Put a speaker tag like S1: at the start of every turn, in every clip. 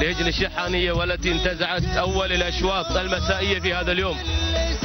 S1: لهجن الشحانية والتي انتزعت أول الأشواط المسائية في هذا اليوم.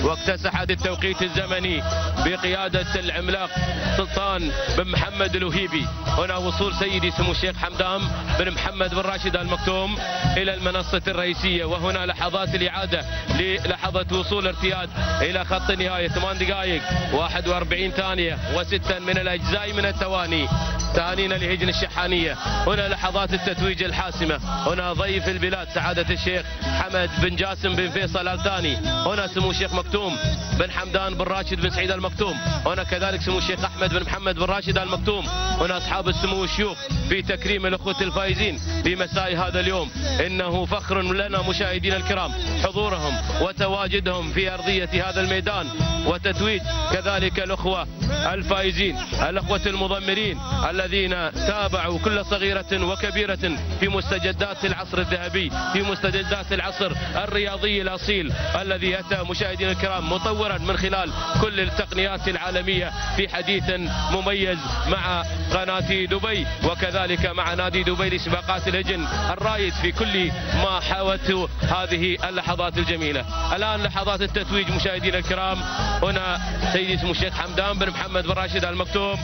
S1: واكتسحت التوقيت الزمني بقيادة العملاق سلطان بن محمد الوهيبي. هنا وصول سيدي سمو الشيخ حمدان بن محمد بن راشد المكتوم إلى المنصة الرئيسية وهنا لحظات الإعادة للحظة وصول ارتياد إلى خط النهاية. 8 دقائق 41 ثانية وستا من الأجزاء من الثواني تهانينا لهجن الشحانية. هنا لحظات التتويج الحاسمة. هنا ضيف البلاد سعادة الشيخ حمد بن جاسم بن فيصل الثاني. هنا سمو الشيخ مكتوم بن حمدان بن راشد بن سعيد المكتوم. هنا كذلك سمو الشيخ أحمد بن محمد بن راشد المكتوم. هنا أصحاب السمو الشيوخ في تكريم الأخوة الفائزين في مساء هذا اليوم. إنه فخر لنا مشاهدينا الكرام حضورهم. وتواجدهم في أرضية هذا الميدان. وتتويج كذلك الأخوة الفائزين الأخوة المضمرين الذين تابعوا كل صغيرة وكبيرة في مستجدات العصر الذهبي في مستجدات العصر الرياضي الأصيل الذي أتى مشاهدينا الكرام مطورا من خلال كل التقنيات العالمية في حديث مميز مع قناة دبي. وكذلك مع نادي دبي لسباقات الهجن الرايد في كل ما حاوته هذه اللحظات الجميلة. الآن لحظات التتويج مشاهدينا الكرام. هنا سيدي اسمه الشيخ حمدان بن محمد بن راشد المكتوم.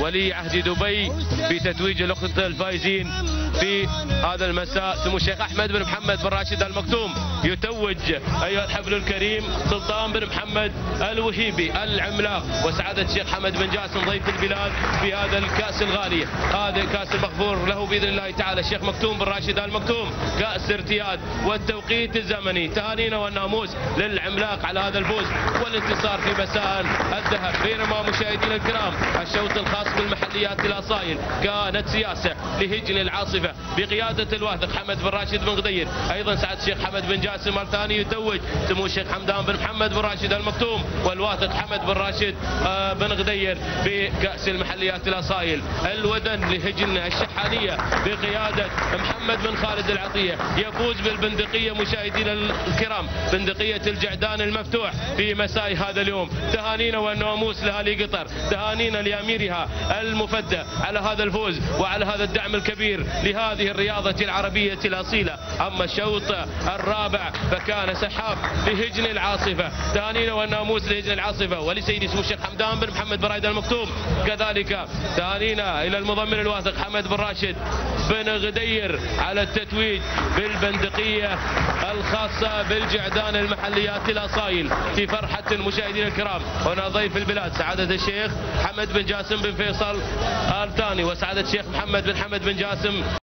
S1: ولي عهد دبي في تتويج الأخوة الفائزين في هذا المساء. سمو الشيخ أحمد بن محمد بن راشد المكتوم يتوج. أيها الحفل الكريم سلطان بن محمد الوهيبي العملاق وسعادة الشيخ حمد بن جاسم ضيف البلاد في هذا الكأس الغالي. هذا الكأس المغفور له بإذن الله تعالى. الشيخ مكتوم بن راشد المكتوم كأس ارتياد والتوقيت الزمني. تهانينا والناموس للعملاق على هذا الفوز والانتصار في مساء الذهب بينما مشاهدينا الكرام الشوط الخاص بالمحليات الأصايل كانت سياسة لهجن العاصفة بقيادة الواثق حمد بن راشد بن غدير. أيضا سعد الشيخ حمد بن جاسم الثاني يتوج. سمو الشيخ حمدان بن محمد بن راشد المكتوم. والواثق حمد بن راشد آه، بن غدير بكأس المحليات الأصايل الودن لهجن الشحانية بقيادة محمد بن خالد العطية. يفوز بالبندقية مشاهدينا الكرام. بندقية الجعدان المفتوح في مساء هذا اليوم. تهانينا والناموس لأهلي قطر تهانينا لأميرها. المفدى على هذا الفوز وعلى هذا الدعم الكبير لهذه الرياضة العربية الأصيلة. أما الشوط الرابع فكان سحاب لهجن العاصفة. تهانينا والناموس لهجن العاصفة. ولسيدي سمو الشيخ حمدان بن محمد بن رايد المكتوم. كذلك تهانينا إلى المضمر الواثق حمد بن راشد بن غدير على التتويج بالبندقية الخاصة بالجعدان المحليات الأصايل في فرحة المشاهدين الكرام. هنا ضيف البلاد سعادة الشيخ حمد بن جاسم بن فيصل الثاني وسعادة الشيخ محمد بن حمد بن جاسم.